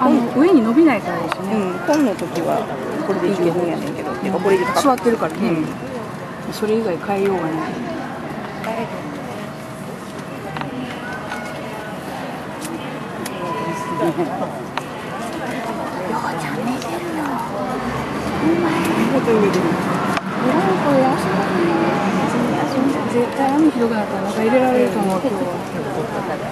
あの上に伸びないからですね、うん、本の時はこれで十分やねんけど、てかこれで座ってるからね、うん。それ以外変えようがない。絶対雨ひどくなったらなんか入れられると思う今日は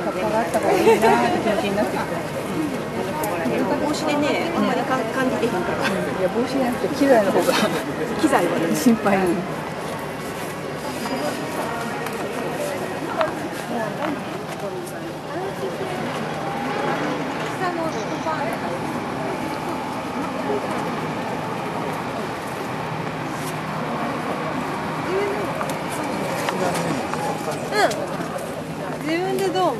カッパがあったからい。い。なって気持ちになってきた帽子でね、あんまりか感じてへんから。いや帽子じゃなくて機材の方が機材はね。心配なの自分でどう思う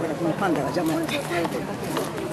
これこのパンダが邪魔やって。